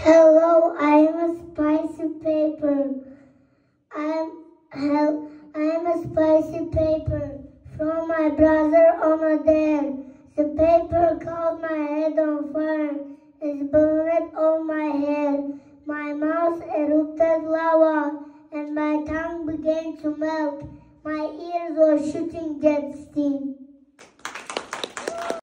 Hello, I am a spicy paper. I'm hel- I am a spicy paper from my brother on a dare. The paper caught my head on fire. It burned on my head. My mouth erupted lava, and my tongue began to melt. My ears were shooting jet steam.